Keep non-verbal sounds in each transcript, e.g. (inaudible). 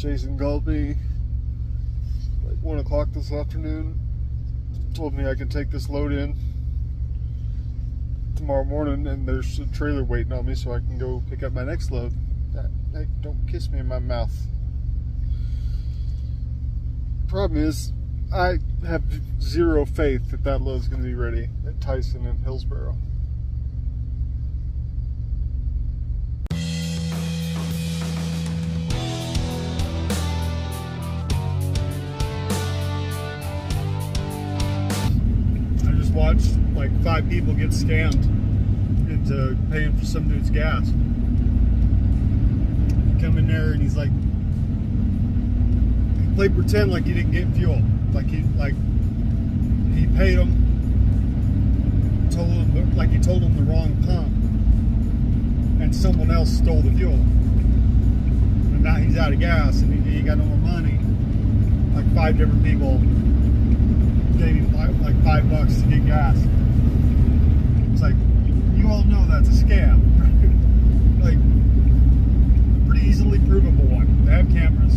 Jason called me like one o'clock this afternoon. Told me I can take this load in tomorrow morning, and there's a trailer waiting on me, so I can go pick up my next load. Don't kiss me in my mouth. Problem is, I have zero faith that that load's going to be ready at Tyson and Hillsboro. Five people get scammed into paying for some dude's gas. Come in there and he's like, play pretend like he didn't get fuel, like he like he paid him, told him like he told him the wrong pump, and someone else stole the fuel, and now he's out of gas and he, he got no more money. Like five different people gave him like, like five bucks to get gas. It's like you all know that's a scam. (laughs) like pretty easily provable one. They have cameras.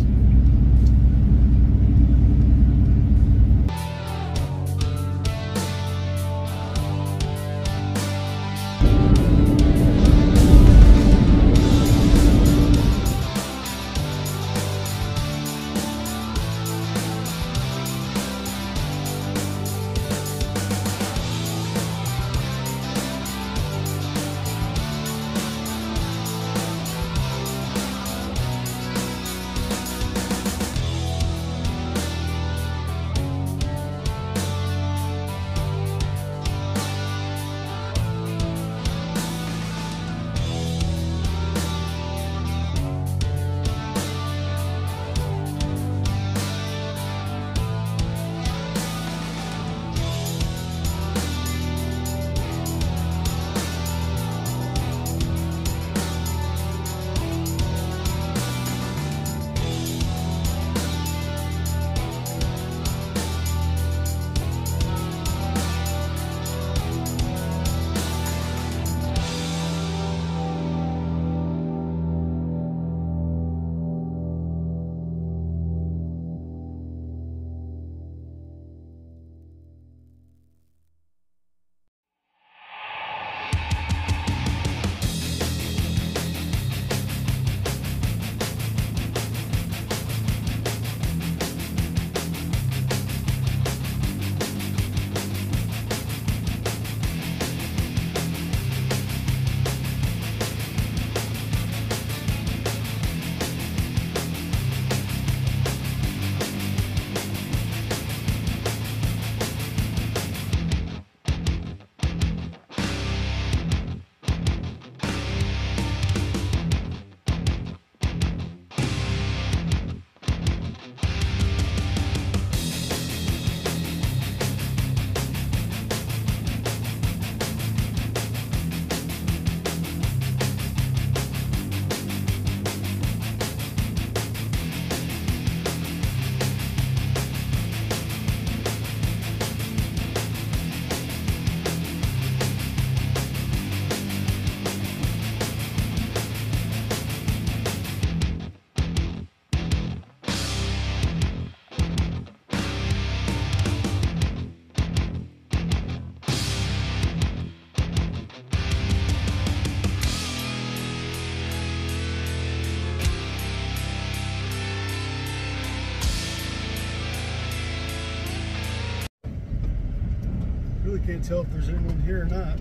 Can't tell if there's anyone here or not.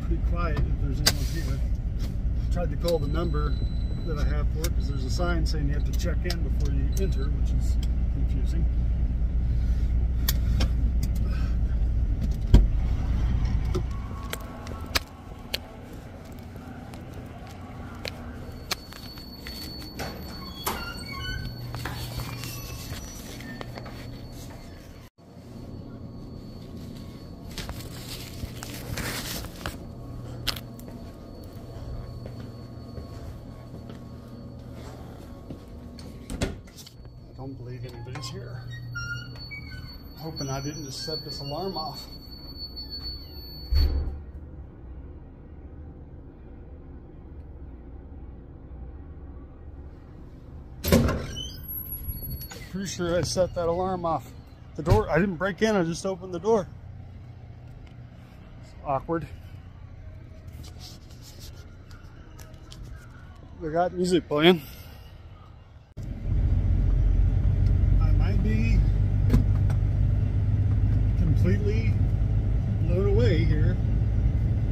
Pretty quiet if there's anyone here. I Tried to call the number that I have for it because there's a sign saying you have to check in before you enter, which is confusing. I don't anybody's here. Hoping I didn't just set this alarm off. pretty sure I set that alarm off. The door, I didn't break in, I just opened the door. It's awkward. They got music playing. I might be completely blown away here.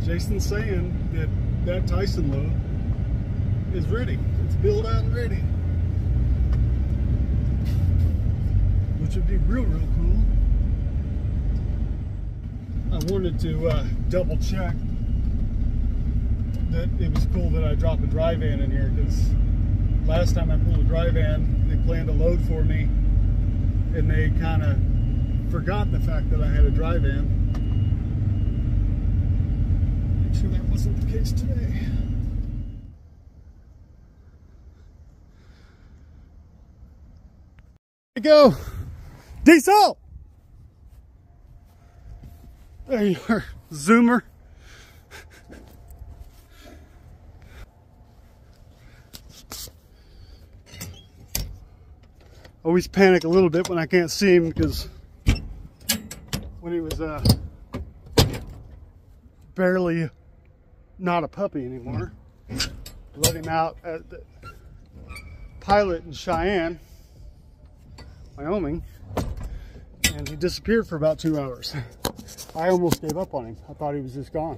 Jason's saying that that Tyson load is ready. It's built out and ready. Which would be real, real cool. I wanted to uh, double check that it was cool that I dropped a dry van in here because last time I pulled a dry van, they planned a load for me and they kind of forgot the fact that I had a drive-in. Make sure that wasn't the case today. Go. Diesel! There you are, Zoomer. Always panic a little bit when I can't see him because when he was uh, barely not a puppy anymore, let him out at the pilot in Cheyenne, Wyoming, and he disappeared for about two hours. I almost gave up on him. I thought he was just gone.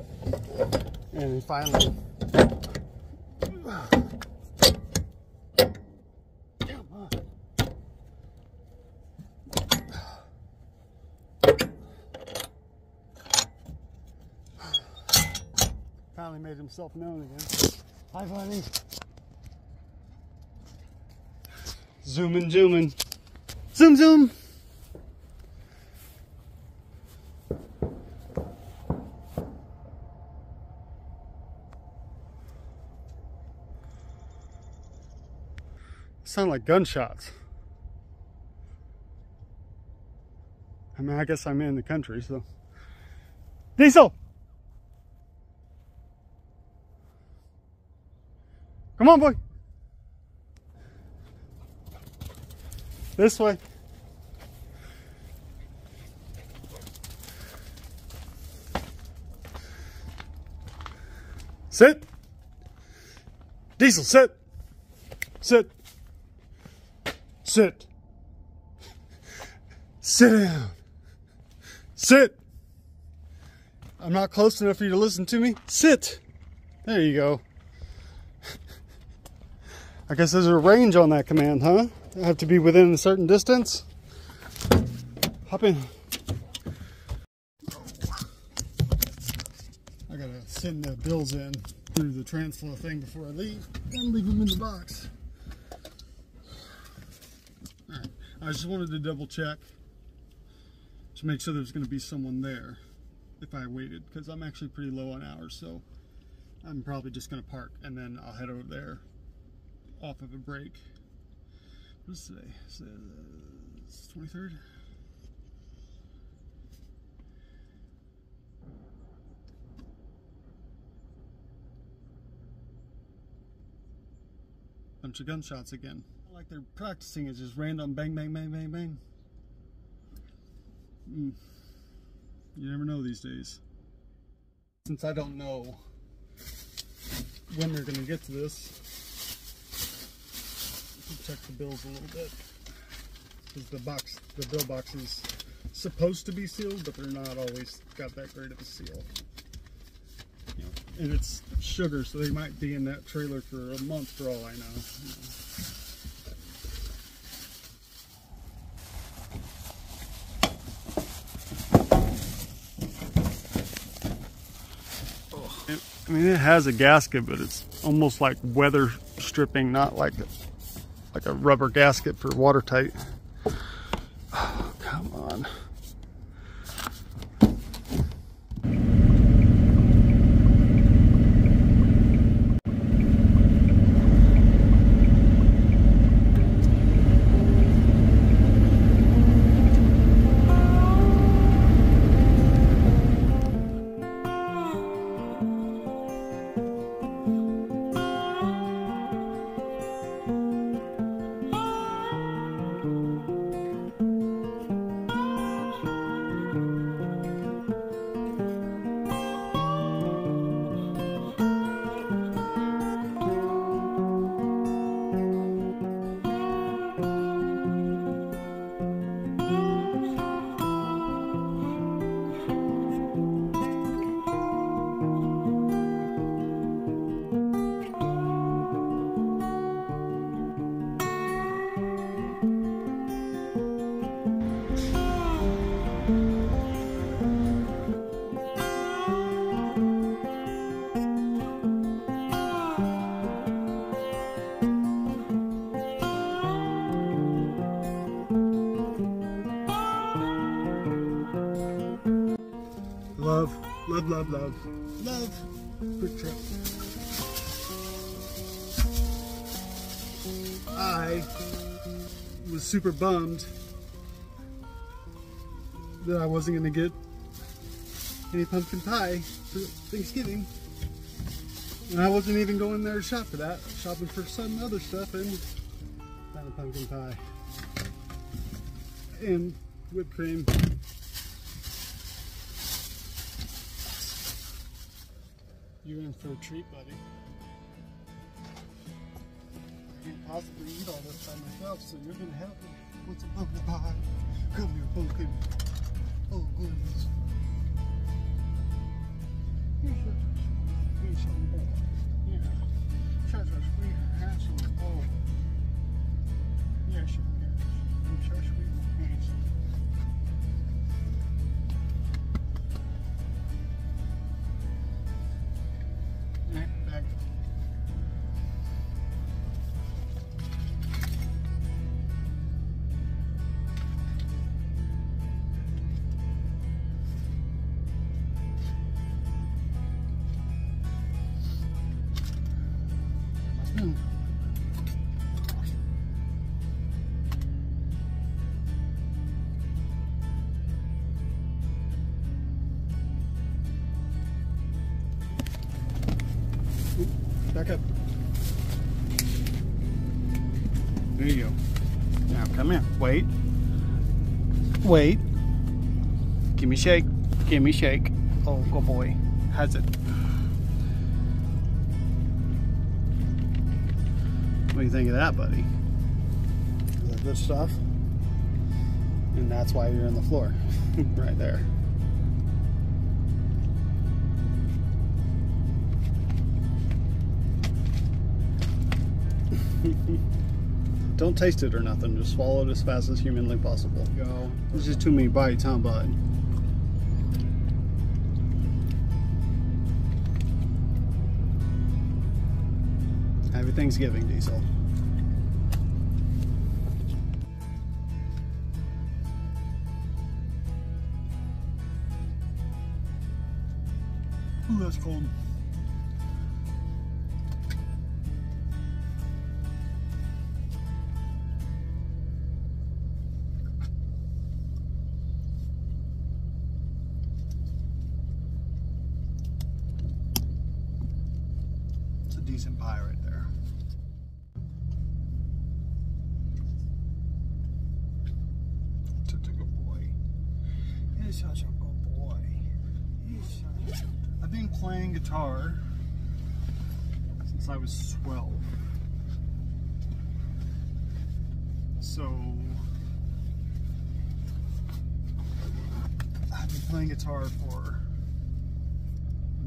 And finally himself known again. Hi, buddy. Zooming, zooming. Zoom, zoom. Sound like gunshots. I mean, I guess I'm in the country, so. Diesel! Come on, boy. This way. Sit. Diesel, sit. Sit. Sit. Sit down. Sit. I'm not close enough for you to listen to me. Sit. There you go. I guess there's a range on that command, huh? I have to be within a certain distance. Hop in. I gotta send the bills in through the TransFlo thing before I leave and leave them in the box. I just wanted to double check to make sure there's gonna be someone there if I waited because I'm actually pretty low on hours so I'm probably just gonna park and then I'll head over there off of a break. What's today? It's 23rd? Bunch of gunshots again. Like they're practicing it's just random bang, bang, bang, bang, bang. Mm. You never know these days. Since I don't know when they're to get to this, check the bills a little bit because the box, the bill box is supposed to be sealed, but they're not always got that great of a seal. You know, and it's sugar, so they might be in that trailer for a month for all I know. You know. I mean, it has a gasket, but it's almost like weather stripping, not like like a rubber gasket for watertight. Love, love, love. Love. QuikTrip. I was super bummed that I wasn't to get any pumpkin pie for Thanksgiving. And I wasn't even going there to shop for that. Shopping for some other stuff and found a pumpkin pie. And whipped cream. In for a treat, buddy. I can't possibly eat all this by myself, so you're gonna help me. What's a pumpkin pie? Come here, pumpkin. Oh, goodness. Wait. Give me shake. Give me shake. Oh, good boy. How's it? What do you think of that, buddy? Is that good stuff? And that's why you're on the floor. (laughs) right there. (laughs) Don't taste it or nothing. Just swallow it as fast as humanly possible. Go. It's just too many bites, huh, bud? Happy Thanksgiving, Diesel. Ooh, that's cold. Decent pie right there. Such a good boy. He's such a good boy. He's such a... I've been playing guitar since I was 12. So I've been playing guitar for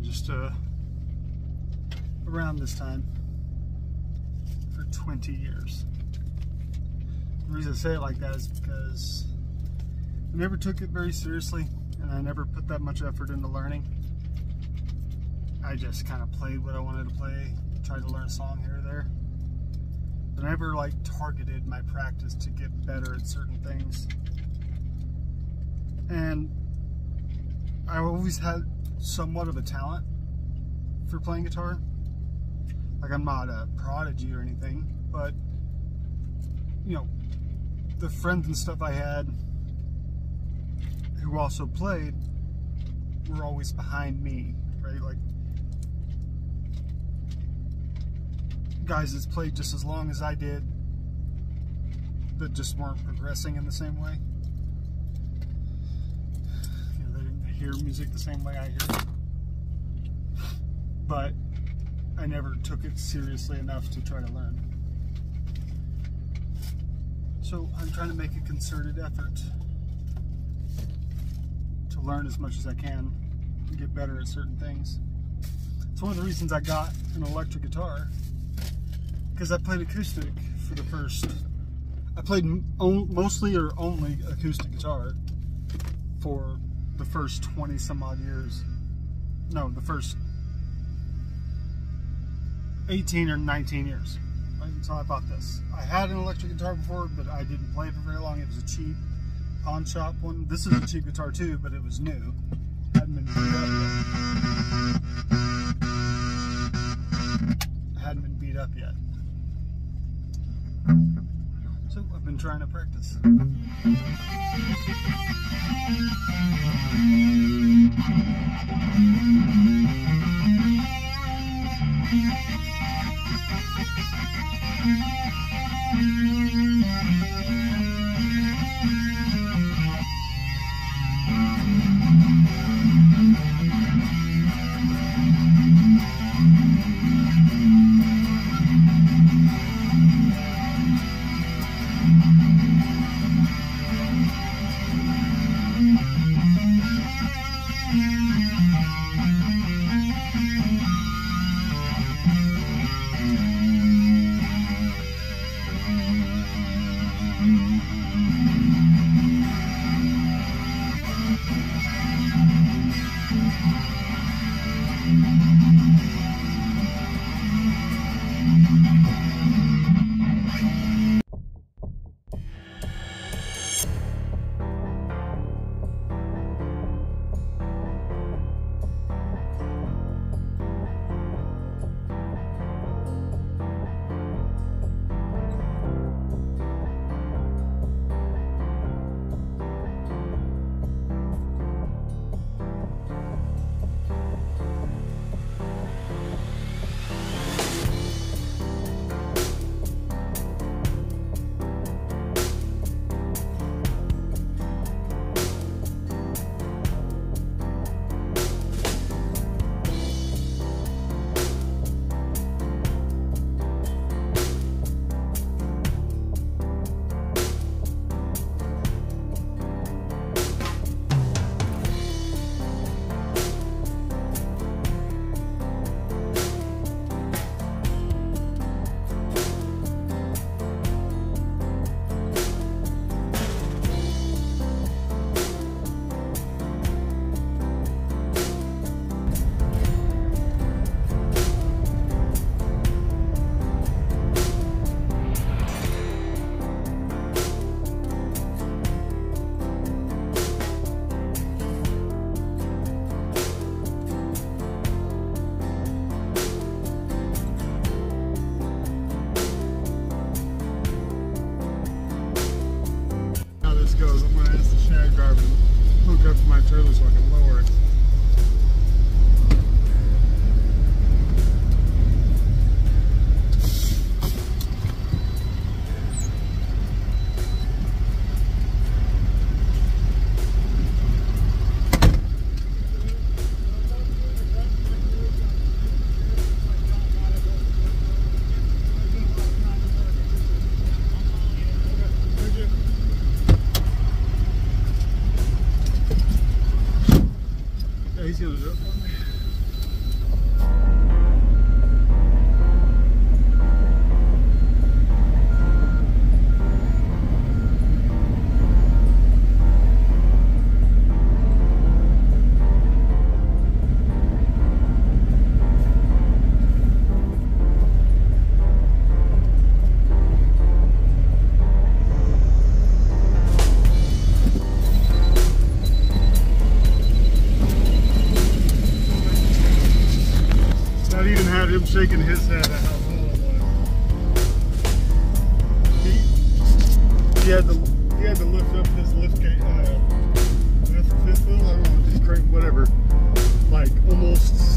just uh around this time for 20 years. The reason I say it like that is because I never took it very seriously and I never put that much effort into learning. I just kind of played what I wanted to play, tried to learn a song here or there. But I never like targeted my practice to get better at certain things. And I always had somewhat of a talent for playing guitar. Like I'm not a prodigy or anything, but you know, the friends and stuff I had who also played were always behind me, right? Like guys that's played just as long as I did that just weren't progressing in the same way. You know, they didn't hear music the same way I hear. But I never took it seriously enough to try to learn. So I'm trying to make a concerted effort to learn as much as I can and get better at certain things. It's one of the reasons I got an electric guitar because I played acoustic for the first. I played mostly or only acoustic guitar for the first 20 some odd years. No, the first 18 or 19 years right, until I bought this. I had an electric guitar before, but I didn't play it for very long. It was a cheap pawn shop one. This is a cheap guitar too, but it was new. Hadn't been beat up yet. Hadn't been beat up yet. So I've been trying to practice. Thank you. Mm-hmm.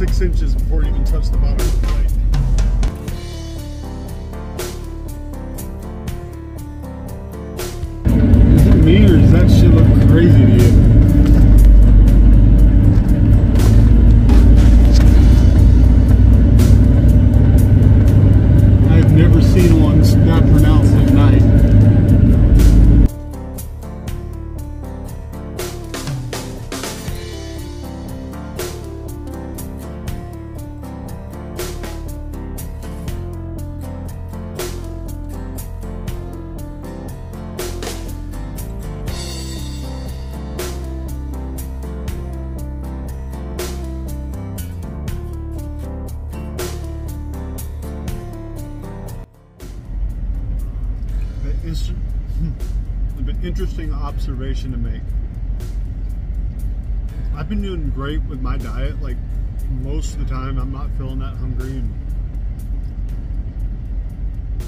Six inches before it even touched the bottom of the plate. Is it me or does that shit look crazy to you? The (clears throat) interesting observation to make. I've been doing great with my diet. Like most of the time, I'm not feeling that hungry. And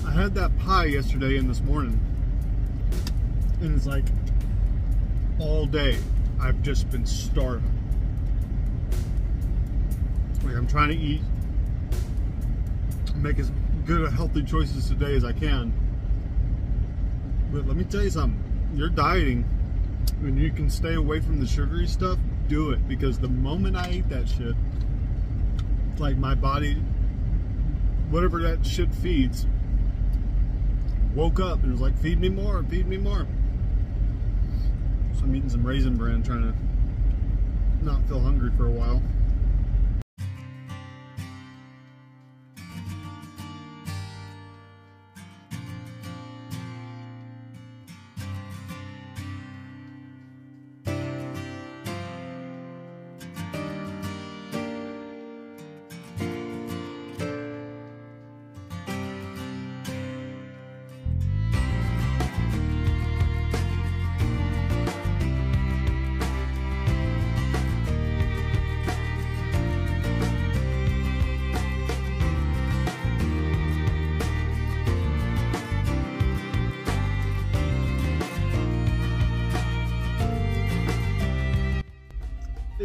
I had that pie yesterday and this morning, And it's like all day I've just been starving. Like I'm trying to eat, make as good a healthy choices today as I can. But let me tell you something. You're dieting when you can stay away from the sugary stuff, do it because the moment I eat that shit, like my body, whatever that shit feeds, woke up and was like, feed me more, feed me more. So I'm eating some raisin bran, trying to not feel hungry for a while.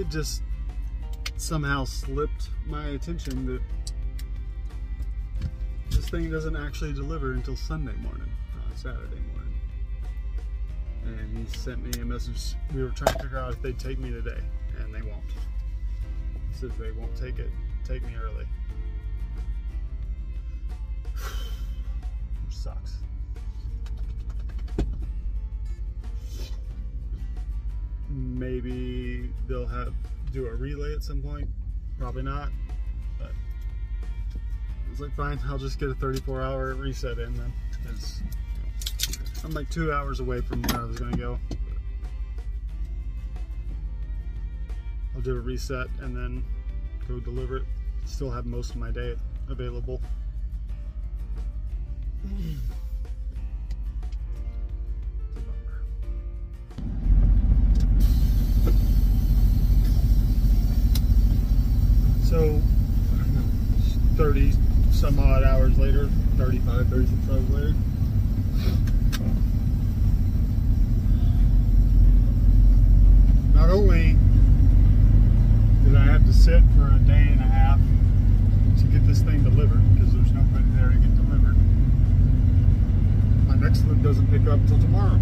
Just somehow slipped my attention that this thing doesn't actually deliver until Sunday morning, Saturday morning. And he sent me a message. We were trying to figure out if they'd take me today, and they won't. He says they won't take it, take me early. (sighs) sucks. Maybe they'll have do a relay at some point. Probably not, but it's like fine. I'll just get a 34 hour reset in then, because I'm like two hours away from where I was gonna go. I'll do a reset and then go deliver it. Still have most of my day available. So, 30 some odd hours later, 35, 36 hours later. Not only did I have to sit for a day and a half to get this thing delivered, because there's nobody there to get delivered, my next one doesn't pick up till tomorrow.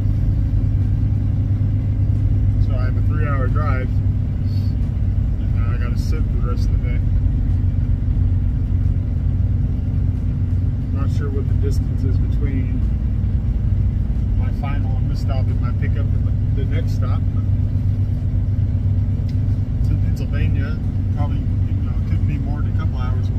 So I have a three hour drive I gotta sit for the rest of the day. Not sure what the distance is between my final and this stop and my pickup and the, the next stop. It's in Pennsylvania, probably you know could be more than a couple hours away.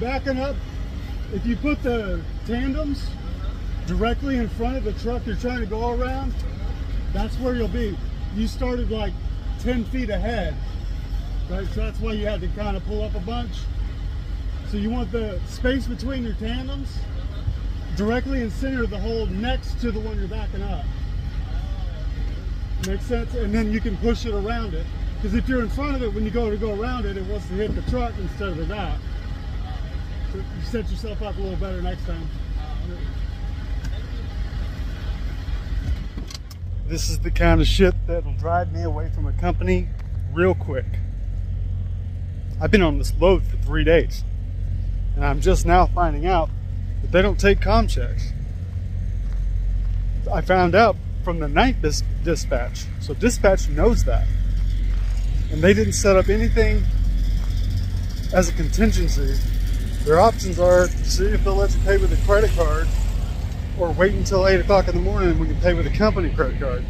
Backing up, if you put the tandems directly in front of the truck you're trying to go around, that's where you'll be. You started like 10 feet ahead, right? So that's why you had to kind of pull up a bunch. So you want the space between your tandems directly in center of the hole next to the one you're backing up. Makes sense? And then you can push it around it. Because if you're in front of it, when you go to go around it, it wants to hit the truck instead of the back you set yourself up a little better next time. This is the kind of shit that'll drive me away from a company real quick. I've been on this load for three days, and I'm just now finding out that they don't take Comchecks. I found out from the night dis dispatch, so dispatch knows that. And they didn't set up anything as a contingency Their options are see if they'll let you pay with a credit card or wait until 8 o'clock in the morning and we can pay with a company credit card.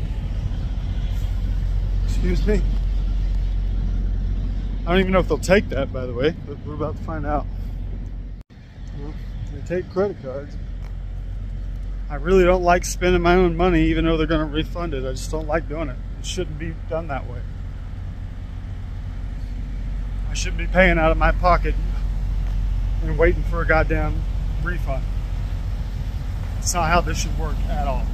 Excuse me? I don't even know if they'll take that, by the way, but we're about to find out. Well, they take credit cards. I really don't like spending my own money, even though they're going to refund it. I just don't like doing it. It shouldn't be done that way. I shouldn't be paying out of my pocket and waiting for a goddamn refund. That's not how this should work at all.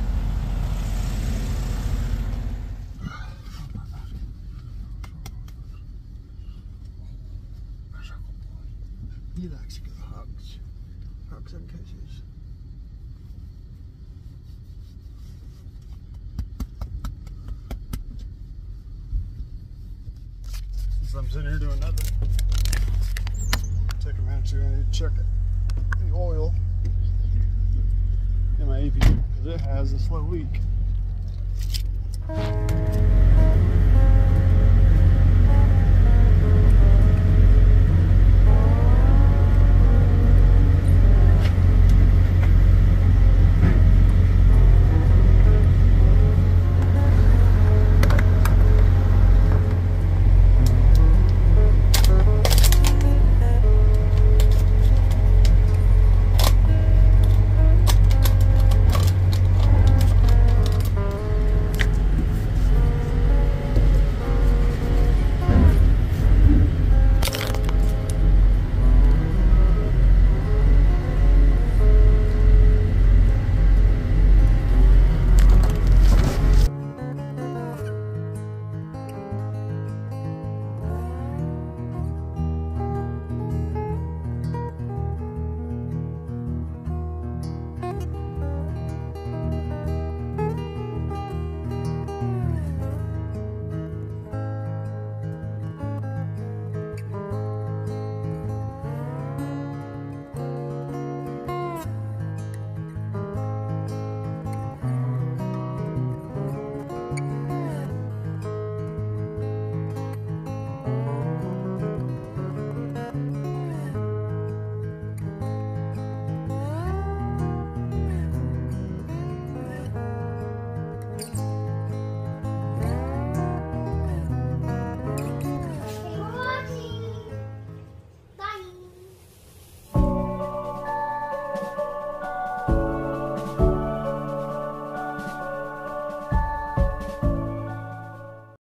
week.